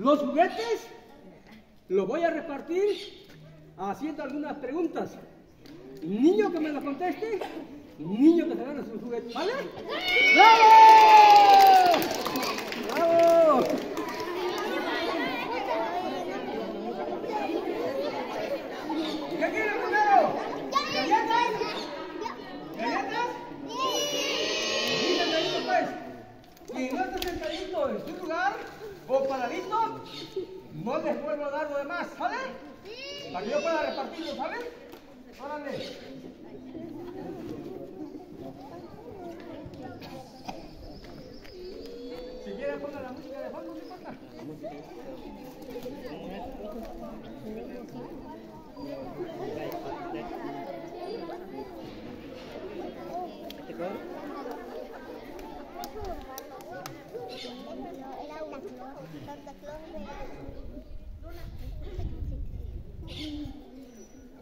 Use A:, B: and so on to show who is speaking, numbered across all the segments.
A: Los juguetes los voy a repartir haciendo algunas preguntas. Niño que me las conteste, niño que se gana sus juguetes, ¿vale? ¡Bravo! ¡Bravo! ¿Qué quiere primero? ¿Galletas? ¿Galletas? Díganme esto pues. Quien no esté sentadito en su lugar o paradito, no les vuelvo a dar lo demás, ¿sale? Para que yo pueda repartirlo, ¿sale? Órale. Si quieren pongan la música de fondo, no importa.
B: Era una flor,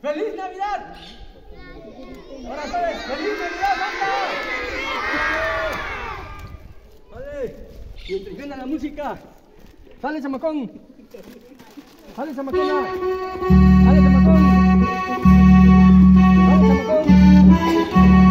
A: ¡Feliz Navidad! Ahora pues, ¡Feliz Navidad, Santa! Vale, mientras suena la música, sale chamacón. Sale chamacona. Sale chamacón. Sale chamacón.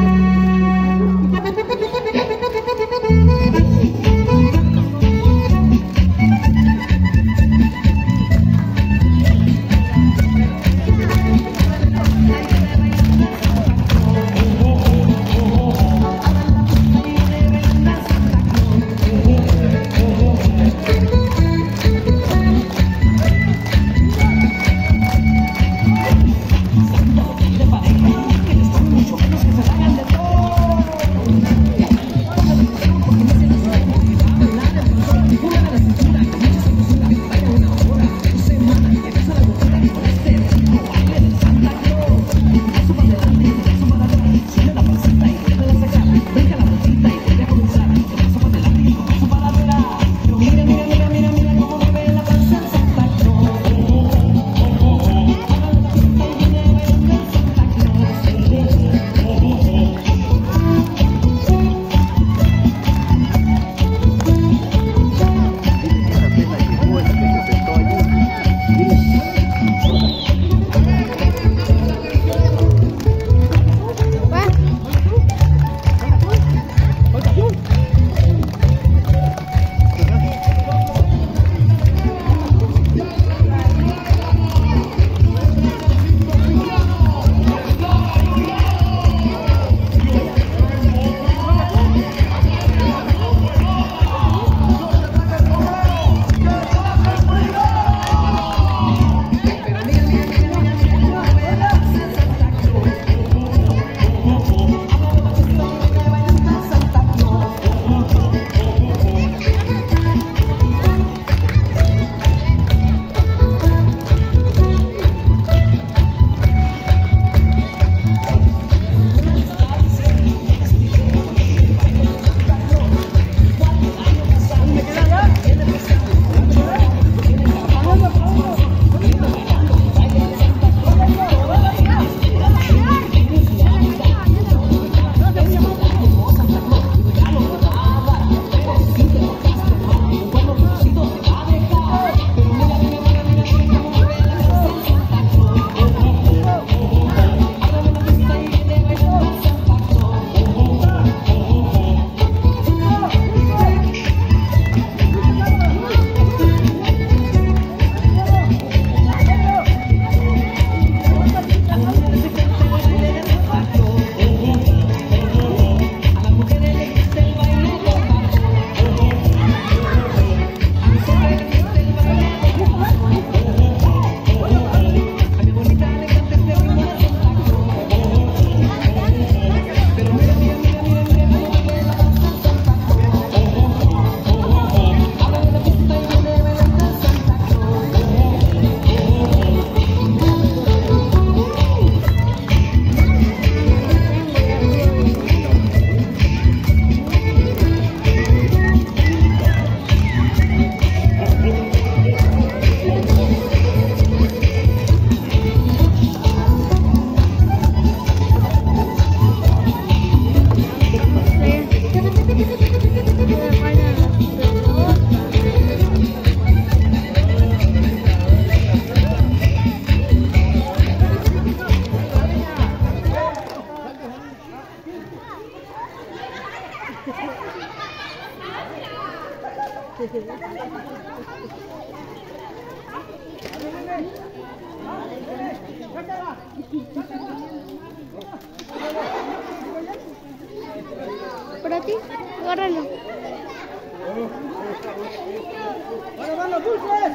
A: ¡Ahora van los dulces!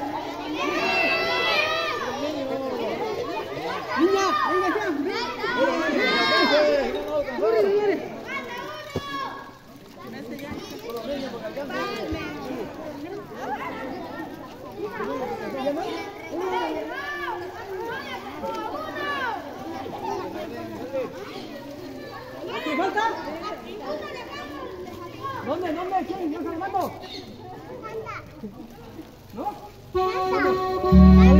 A: ¡Niña! ¡Venga acá! ¡Corre, señores! ¿Qué falta? ¿Dónde? ¿Dónde? ¿Quién? ¿Yo Armando? ¿No?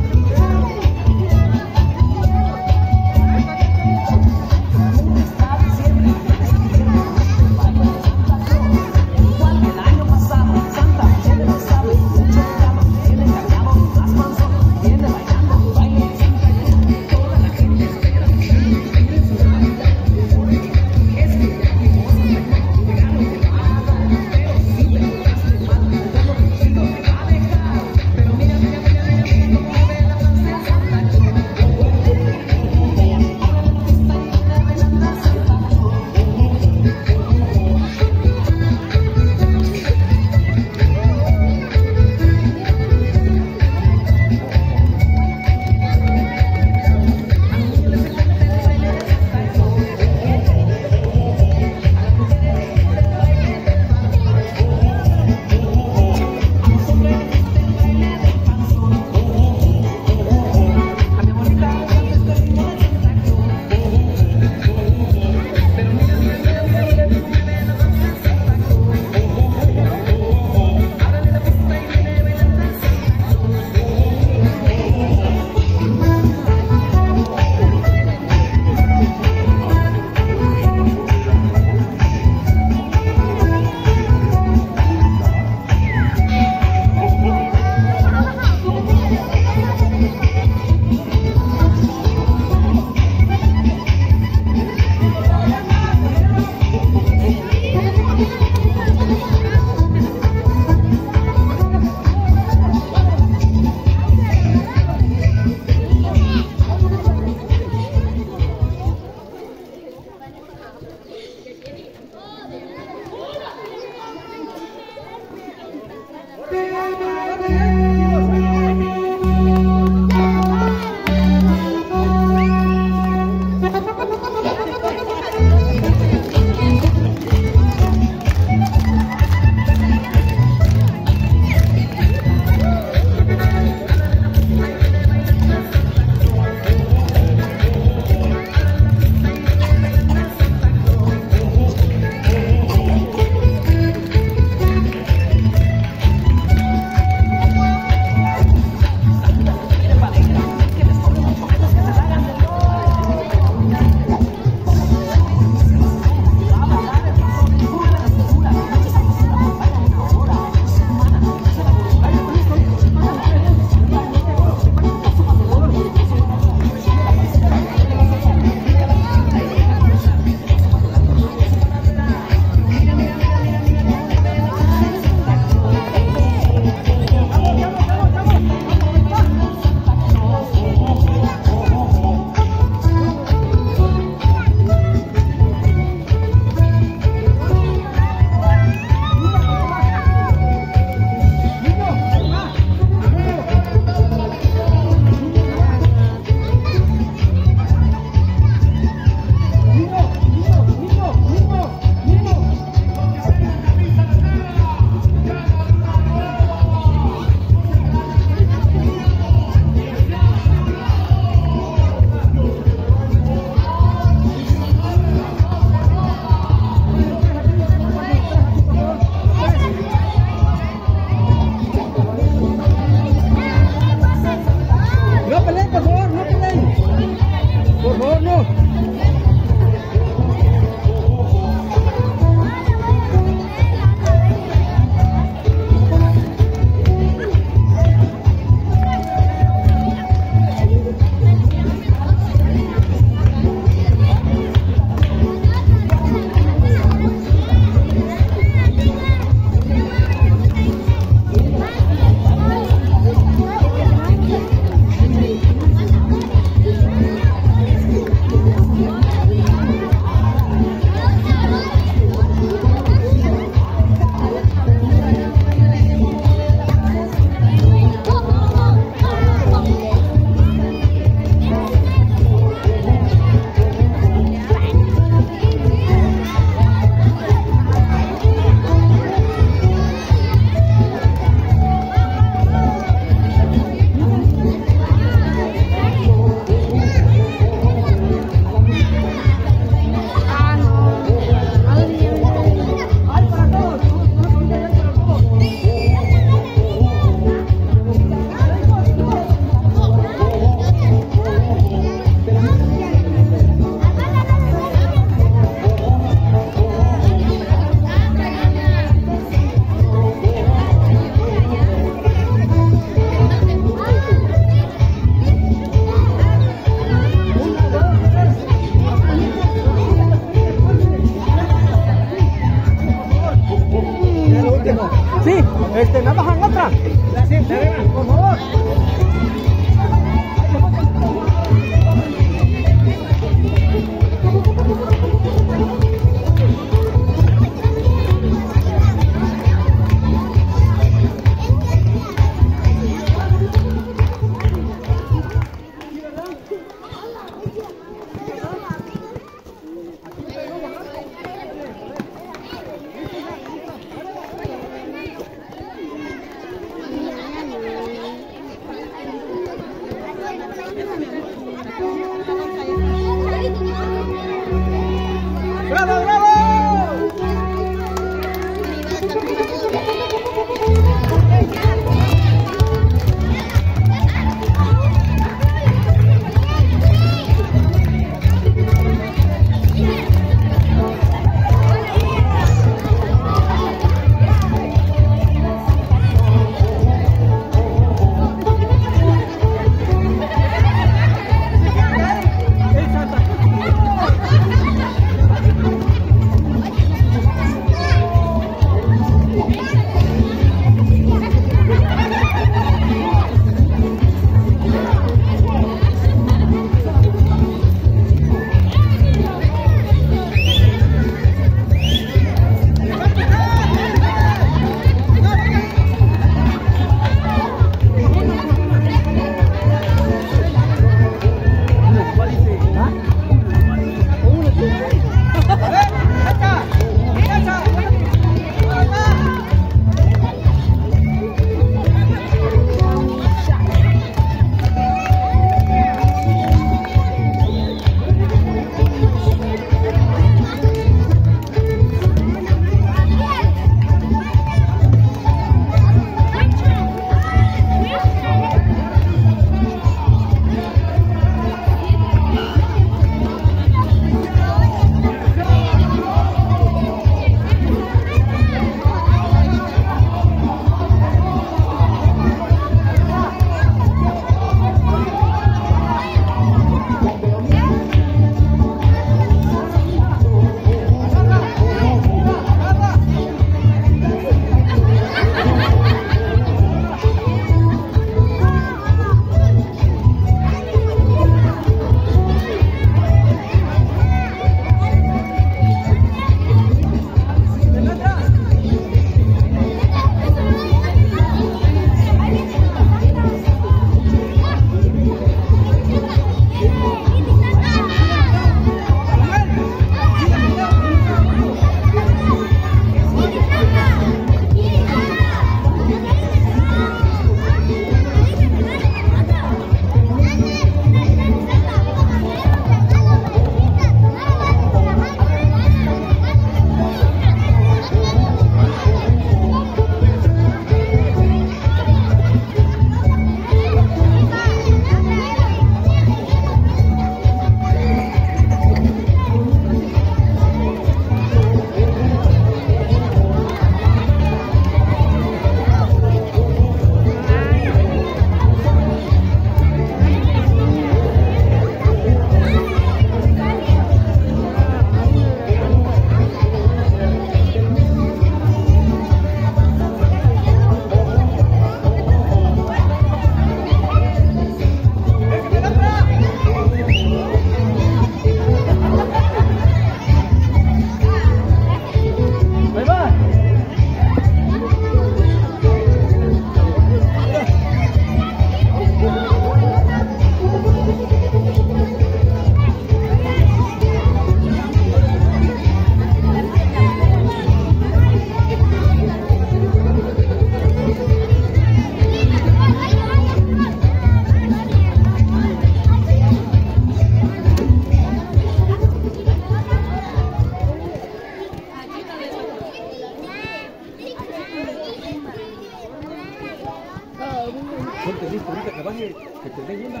A: Ponte listo, ahorita que baje, que te dé una.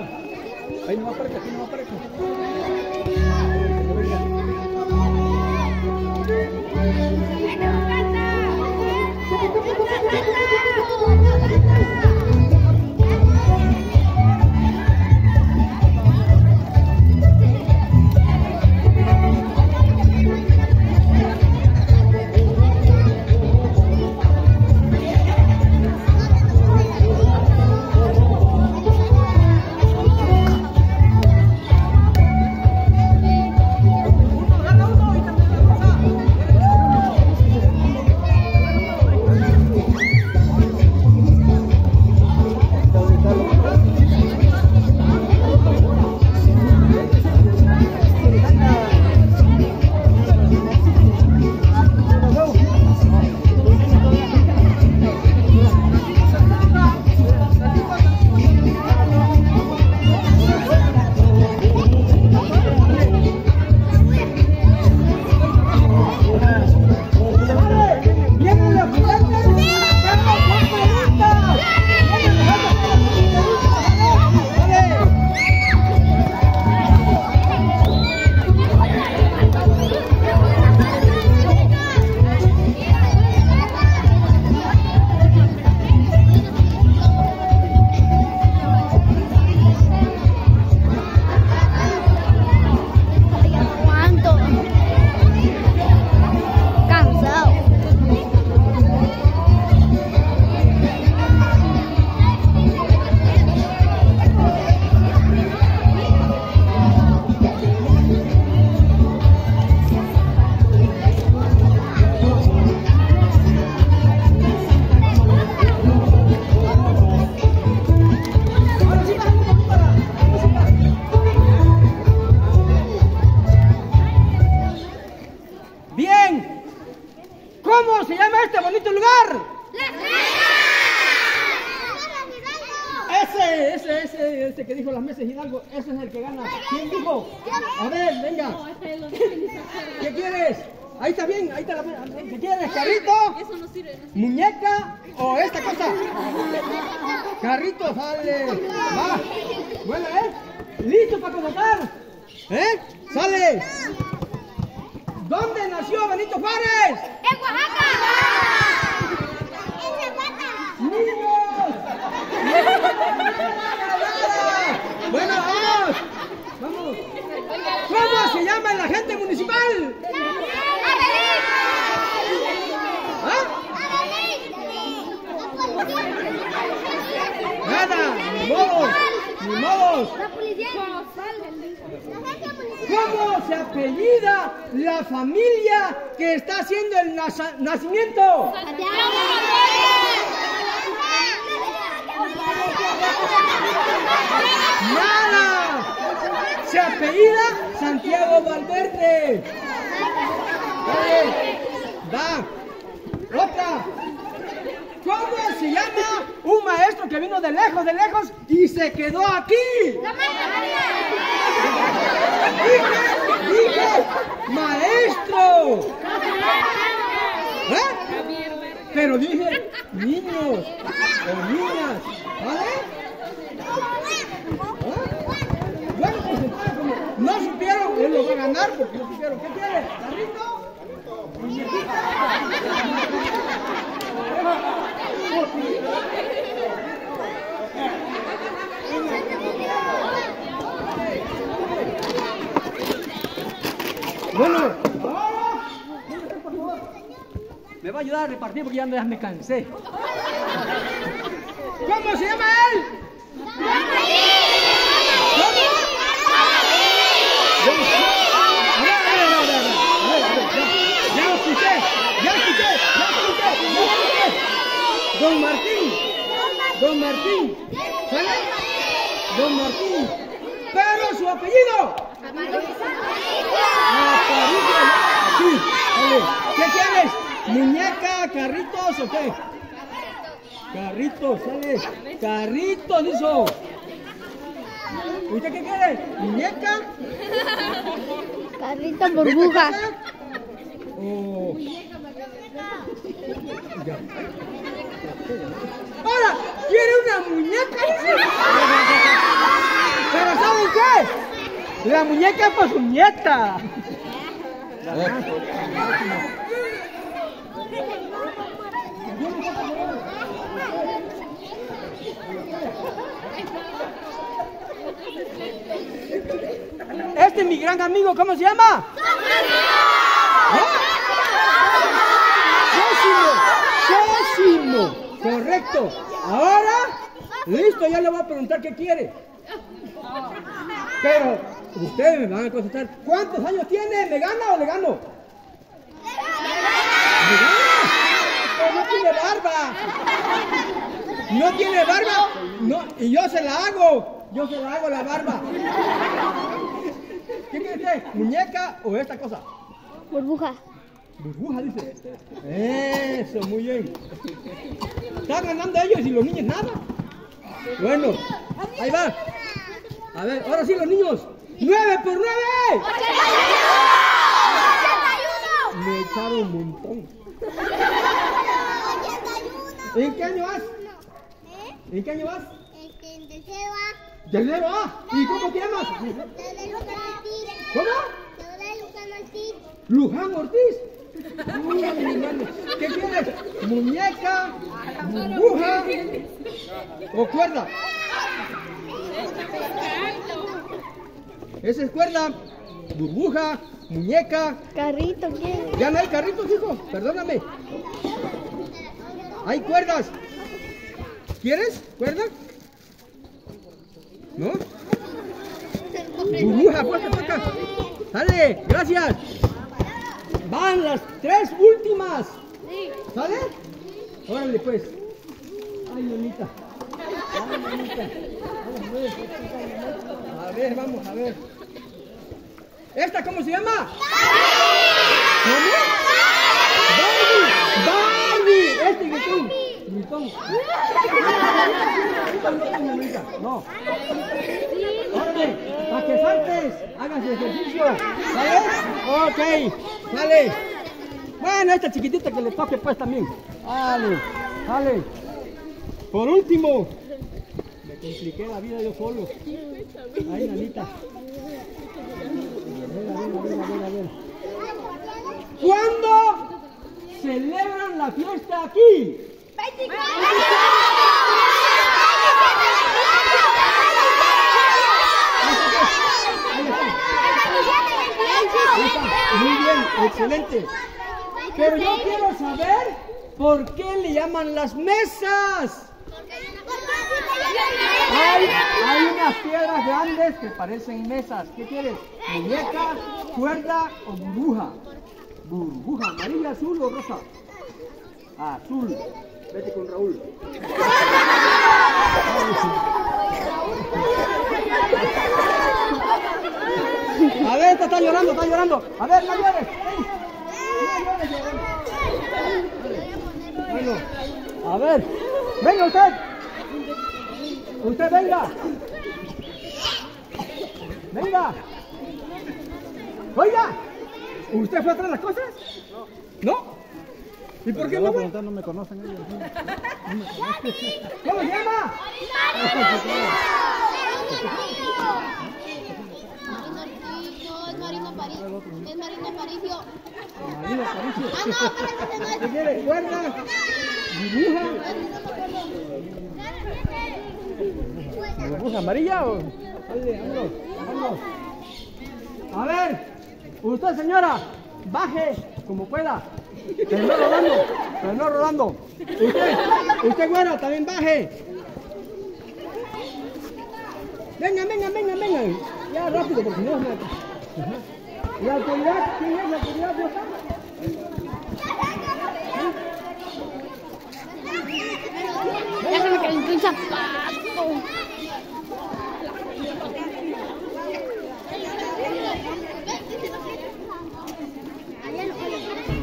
A: Ahí no va para acá, aquí no va para acá.
B: Thank
A: A ver, venga. ¿Qué quieres? Ahí está bien, ahí está la. ¿Qué quieres? ¿Carrito?
C: Eso no sirve.
A: ¿Muñeca o esta cosa? Carrito, sale. Va. Bueno, ¿eh? ¿Listo para comentar? ¿Eh? Sale. ¿Dónde nació Benito Juárez?
B: ¡En Oaxaca! ¡En Zapata!
A: ¡Niños! Bueno. ¿Cómo se llama el agente municipal? ¿Ah? Nada, ni modos, ni modos. ¿Cómo se apellida la familia que está haciendo el nacimiento? ¡Nada! Se apellida Santiago Valverde. Dale, Va. Otra. ¿Cómo se llama un maestro que vino de lejos, de lejos y se quedó aquí? Dije, dije, maestro. ¿Eh? Pero dije niños o niñas, ¿vale? ¿Ah? Bueno, pues entonces como no supieron, él lo va a ganar porque no supieron. ¿Qué quiere? ¿Carrito? Bueno. Me va a ayudar a repartir porque ya me, ya me cansé. ¿Cómo se llama él? ¿Cómo? A ver, a ver, a ver, a ver, a ver, a ver, ya, ya lo escuché, ya escuché, ya escuché, ya escuché. Don Martín, Don Martín, ¿sale? Don Martín, pero su apellido. Aparicio. ¿Qué quieres? ¿Muñeca, carritos o qué? Carritos, sale. Carritos, hizo. ¿Usted qué quiere? ¿Muñeca?
B: Carrito burbuja.
A: O... ¡Ahora! ¡Quiere una muñeca! ¿Pero saben qué? La muñeca es para su nieta. Este es mi gran amigo, ¿cómo se llama? Sésimo. Sésimo. Correcto. Ahora, listo, ya le voy a preguntar qué quiere. Pero ustedes me van a contestar, ¿cuántos años tiene? ¿Me gana o le gano? ¿Me gana? Pero no tiene barba. No tiene barba. No, y yo se la hago. Yo se la hago la barba. ¿Qué quiere usted? ¿Muñeca o esta cosa?
B: Burbuja.
A: Burbuja, dice. Eso, muy bien. Están ganando ellos y los niños nada. Bueno, ahí va. A ver, ahora sí los niños. ¡Nueve por nueve! Me echaron un montón. ¿En qué año vas? ¿En qué año vas? Tercero A. ¿Y cómo te llamas? ¿Cómo? Luján Ortiz. ¿Qué quieres? ¿Muñeca? ¿Burbuja? ¿O cuerda? Esa es cuerda. Burbuja, muñeca.
B: Carrito, ¿quién?
A: Ya no hay carritos, hijo. Perdóname. Hay cuerdas. ¿Quieres? ¿Cuerda? ¿No? Burbuja, pues toca. Dale, gracias. Van las tres últimas. ¿Sale? Órale, pues. Ay, mamita. Ay, a ver. Vamos a ver. ¿Esta cómo se llama? ¿Cómo? Barbie. Barbie. Este gritón. Gritón. Gritón no fuerte, para que saltes, hagas ejercicio, ¿sabes? Ok, dale. Bueno, esta chiquitita que le toque pues también. Dale, dale. Por último, me compliqué la vida yo solo. Ahí, Nanita. A ver, a ver, a ver, a ver. ¿Cuándo celebran la fiesta aquí? ¡25! Muy bien, excelente. Pero yo quiero saber por qué le llaman las mesas. Hay, hay unas piedras grandes que parecen mesas. ¿Qué quieres? ¿Muñeca, cuerda o burbuja? Burbuja, amarilla, azul o rosa. Azul. Vete con Raúl. A ver, esta está llorando, está llorando. A ver, no llores. No a ver. Venga usted. Usted venga. Venga. Oiga. ¿Usted fue a traer las cosas? No. ¿Y por qué no fue?
C: no me conocen ellos.
A: ¿Cómo se llama?
D: Es Marino Aparicio. Es Marino Aparicio.
A: Aparicio.
D: Ah, no, espérate, no,
A: ¿Qué quiere? ¿Cuerda? ¿Dibuja? ¿Burbuja amarilla o...? Dale, vámonos, vámonos. A ver, usted señora, baje como pueda. Pero no rodando, pero no rodando. Usted, usted güera, también baje. Venga, venga, venga, venga. Ya rápido, porque no es la... Ajá. ¿La autoridad? ¿Quién es la autoridad? ¿No está?
B: Déjame que le un zapato.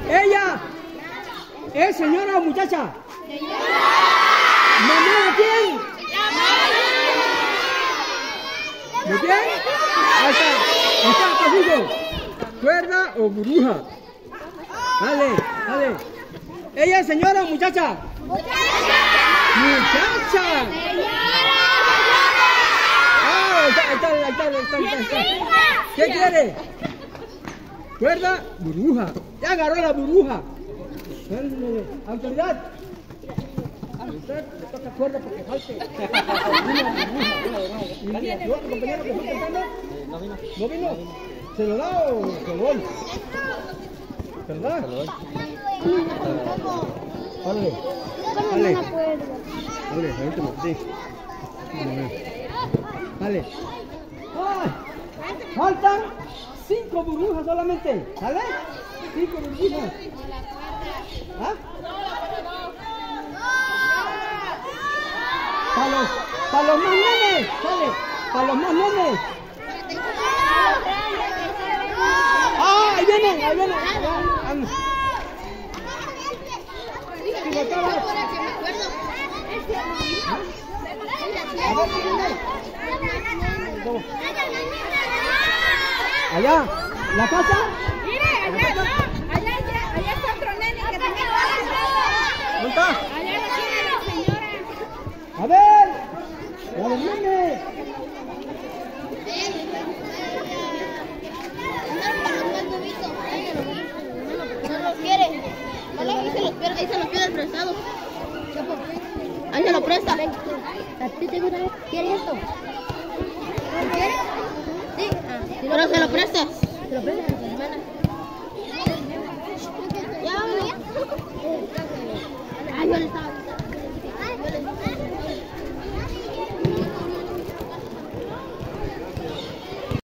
A: Ella es señora o muchacha. ¿Mamá de quién? ¿De quién? Ahí está. Está conmigo. ¿Cuerda o burbuja? Dale, dale. ¿Ella es señora o muchacha? ¡Muchacha! Ah, ahí está, está, está, está. ¿Qué quiere? ¿Cuerda? Burbuja. Ya agarró la burbuja. Autoridad. A usted le toca cuerda porque falte. ¿Y el otro compañero que fue cantando? ¿No vino? ¿Se lo da o se lo doy? ¿Se lo. Dale. ¡Ay! Faltan cinco burbujas solamente. ¿Sale? Cinco burbujas. ¿Ah? Para los, para los más nenes. Sale. Para los más nenes. ¡Ah! Ahí vienen, ahí vienen. Vamos. Si lo acabas. A ver, ¿quién viene? Allá, la casa.
E: Mire, allá, no, allá, allá, allá está otro nene que también lo hace.
A: ¿Dónde está?
E: Allá lo tiene la señora.
A: A ver. La del nene.
D: No los quiere. ¿Vale? Ahí se se los pierde el prestado. Ahí se lo presta.
B: ¿A ti te gusta? ¿Quieres esto?
D: ¿Quieres? Sí. Pero se lo prestas.
B: ¿Te lo prestas